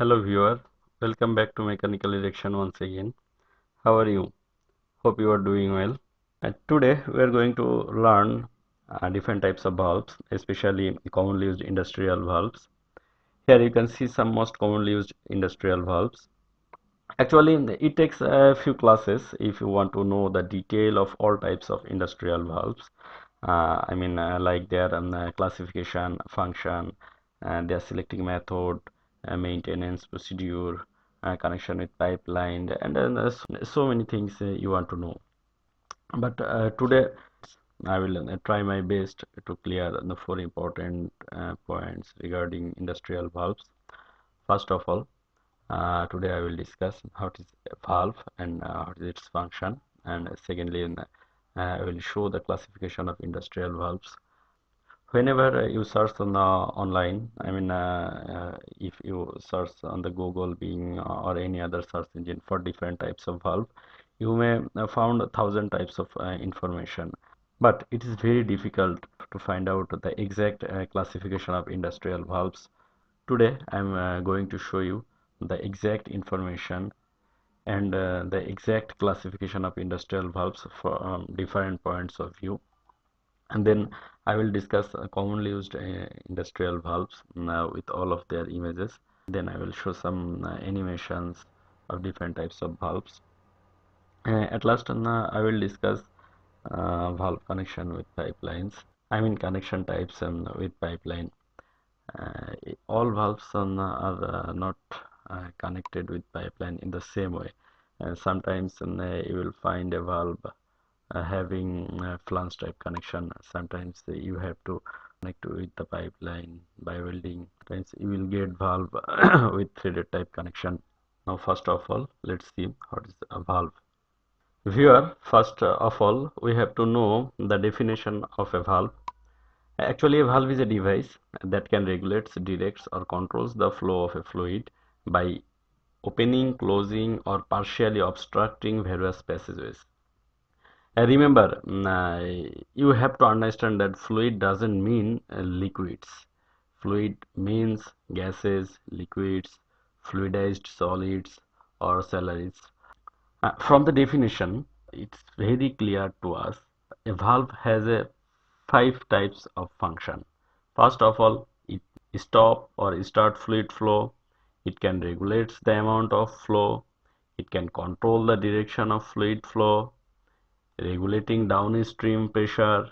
Hello viewer, welcome back to Mechanical Erection once again. How are you? Hope you are doing well. And today we are going to learn uh, different types of valves, especially commonly used industrial valves. Here you can see some most commonly used industrial valves. Actually, it takes a few classes if you want to know the detail of all types of industrial valves. Uh, I mean, uh, like their um, classification, function, and their selecting method, maintenance procedure, uh, connection with pipeline, and then so many things uh, you want to know. But today, I will try my best to clear the four important points regarding industrial valves. First of all, uh, today I will discuss how a valve and uh, what is its function and secondly uh, I will show the classification of industrial valves whenever you search on the online I mean uh, uh, if you search on the Google Bing or any other search engine for different types of valve you may found a thousand types of information. But it is very difficult to find out the exact classification of industrial valves. Today I'm going to show you the exact information and uh, the exact classification of industrial valves from um, different points of view and then I will discuss uh, commonly used uh, industrial valves now with all of their images. Then I will show some uh, animations of different types of valves. Uh, at last uh, I will discuss valve connection with pipelines. I mean connection types and with pipeline. All valves are not uh, connected with pipeline in the same way. And sometimes uh, you will find a valve uh, Uh, having a flange type connection. Sometimes you have to connect with the pipeline by welding. Sometimes you will get valve with threaded type connection. Now first of all let's see what is a valve. Viewer first uh, of all we have to know the definition of a valve. Actually a valve is a device that can regulate directs or controls the flow of a fluid by opening, closing or partially obstructing various passageways. Uh, remember, mm, uh, you have to understand that fluid doesn't mean uh, liquids. Fluid means gases, liquids, fluidized solids or slurries. Uh, from the definition, it's very clear to us a valve has a five types of function. First of all, it stop or start fluid flow it can regulate the amount of flow. It can control the direction of fluid flow, regulating downstream pressure,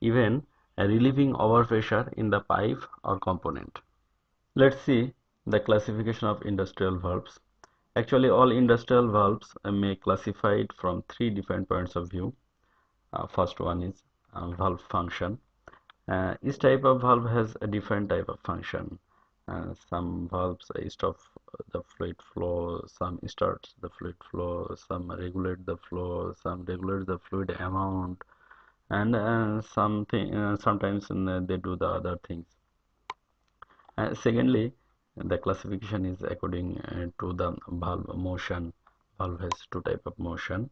even relieving overpressure in the pipe or component. Let's see the classification of industrial valves. Actually, all industrial valves may classified from three different points of view. Uh, first one is uh, valve function. Uh, each type of valve has a different type of function uh, some valves stop the fluid flow some starts the fluid flow some regulate the flow some regulate the fluid amount and uh, something uh, sometimes they do the other things. Uh, secondly the classification is according uh, to the valve motion. Valve has two type of motion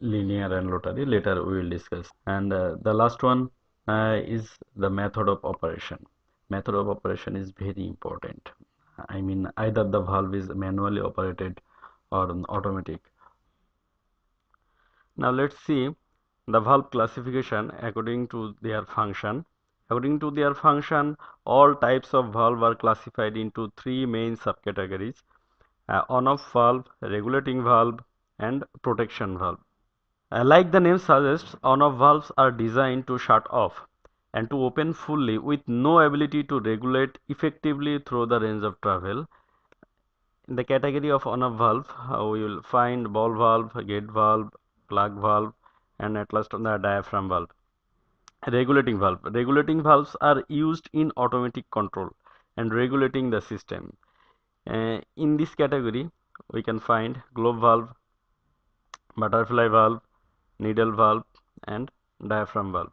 linear and rotary. Later we will discuss. And uh, the last one is the method of operation method of operation is very important. I mean either the valve is manually operated or automatic. Now let's see the valve classification according to their function. According to their function all types of valve are classified into three main subcategories uh, on-off valve regulating valve and protection valve. Uh, like the name suggests on-off valves are designed to shut off and to open fully with no ability to regulate effectively through the range of travel. In the category of on-off valve, uh, we will find ball valve, gate valve, plug valve, and at last on the diaphragm valve. Regulating valve. Regulating valves are used in automatic control and regulating the system. Uh, in this category, we can find globe valve, butterfly valve, needle valve, and diaphragm valve.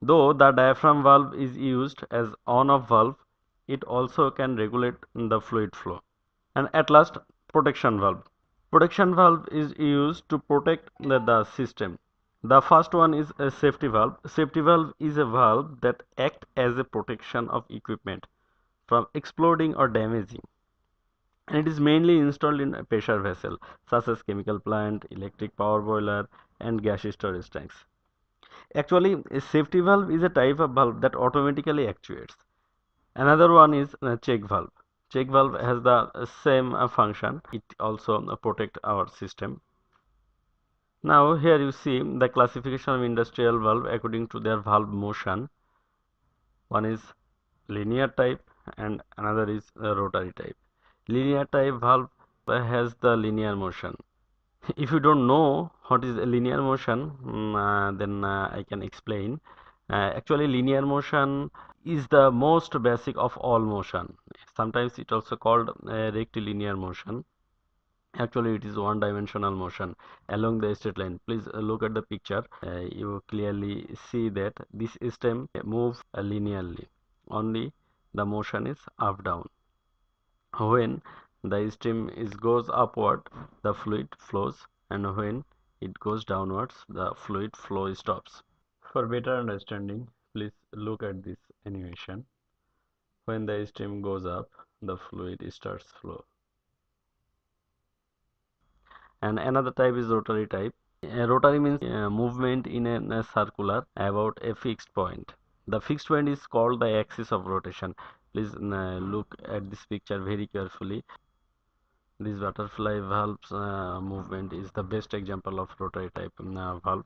Though the diaphragm valve is used as on-off valve, it also can regulate the fluid flow. And at last, protection valve. Protection valve is used to protect the, the system. The first one is a safety valve. Safety valve is a valve that acts as a protection of equipment. from exploding or damaging and it is mainly installed in a pressure vessel such as chemical plant, electric power boiler and gas storage tanks. Actually, a safety valve is a type of valve that automatically actuates. Another one is a check valve. Check valve has the same uh, function. It also uh, protect our system. Now here you see the classification of industrial valve according to their valve motion. One is linear type and another is rotary type linear type valve has the linear motion if you don't know what is linear motion mm, uh, then uh, I can explain. Uh, actually linear motion is the most basic of all motion. Sometimes it also called rectilinear motion. Actually it is one dimensional motion along the straight line. Please look at the picture. Uh, you clearly see that this stem moves linearly. Only the motion is up down when the stream is goes upward the fluid flows and when it goes downwards the fluid flow stops. For better understanding please look at this animation. When the stream goes up the fluid starts flow. And another type is rotary type. A rotary means a movement in a, a circular about a fixed point. The fixed point is called the axis of rotation. Please uh, look at this picture very carefully this butterfly valve uh, movement is the best example of rotary type uh, valve.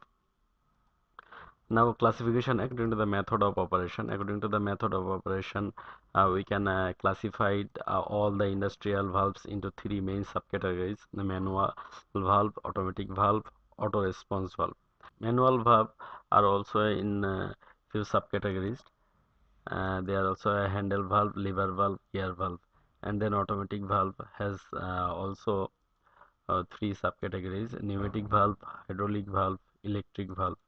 Now classification according to the method of operation. According to the method of operation uh, we can uh, classify uh, all the industrial valves into three main subcategories. The manual valve automatic valve auto response valve. Manual valve are also in uh, few subcategories. They are also a handle valve lever valve gear valve and then automatic valve has uh, also uh, three subcategories pneumatic valve hydraulic valve electric valve.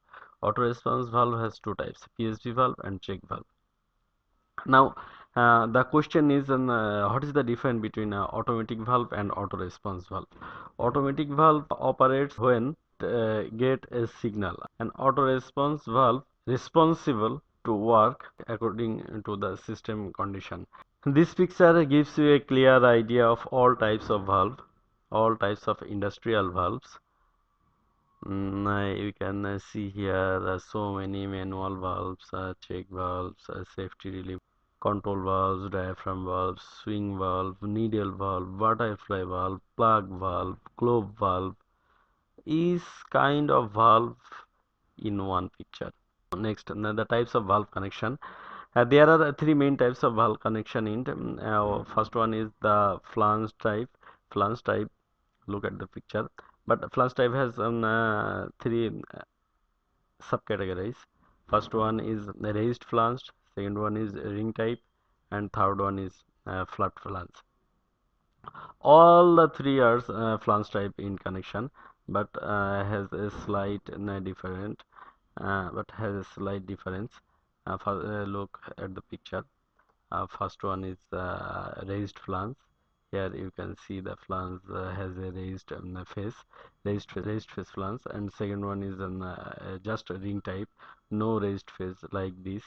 Auto response valve has two types psv valve and check valve. Now uh, the question is um, uh, what is the difference between uh, automatic valve and auto response valve? Automatic valve operates when uh, get a signal. An auto response valve responsible to work according to the system condition. This picture gives you a clear idea of all types of valve, all types of industrial valves. Mm, you can uh, see here so many manual valves, uh, check valves, uh, safety relief, control valves, diaphragm valves, swing valve, needle valve, butterfly valve, plug valve, globe valve. Is kind of valve in one picture next the types of valve connection uh, there are three main types of valve connection in um, uh, first one is the flange type. Flange type look at the picture. But flange type has um, uh, three uh, subcategories. First one is raised flange second one is ring type and third one is uh, flat flange. All the three are uh, flange type in connection but uh, has a slight different uh, but has a slight difference uh, uh, look at the picture. First one is raised flange. Here you can see the flange has a raised um, face raised raised face flange. And second one is an, just a ring type. No raised face like this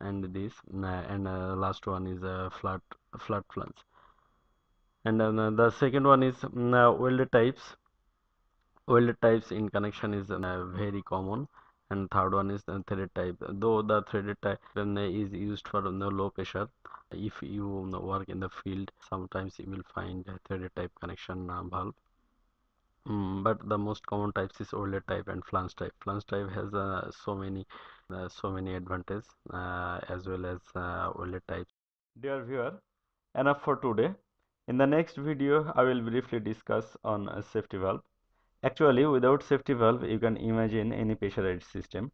and this. And uh, last one is a flat flat flange. And uh, the second one is uh, welded types. Welded types in connection is very common and third one is the threaded type. Though the threaded type is used for the low pressure if you work in the field sometimes you will find threaded type connection valve mm, but the most common types is welded type and flange type. Flange type has uh, so many uh, so many advantages uh, as well as uh, welded types. Dear viewer enough for today. In the next video i will briefly discuss on safety valve Actually, without safety valve, you can imagine any pressurized system.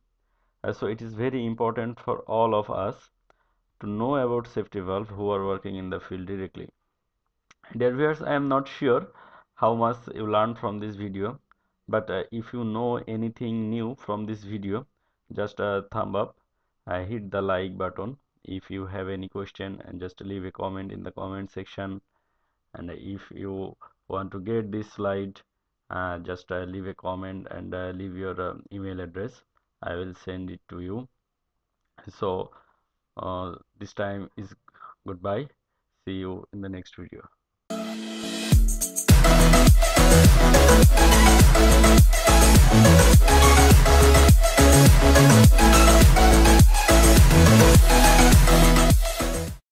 Uh, so it is very important for all of us to know about safety valve who are working in the field directly. Dear viewers, I am not sure how much you learned from this video, but uh, if you know anything new from this video, just a thumb up, uh, hit the like button. If you have any question, and just leave a comment in the comment section. And if you want to get this slide uh, uh, just uh, leave a comment and uh, leave your email address. I will send it to you. So this time is goodbye. See you in the next video. We'll be right back.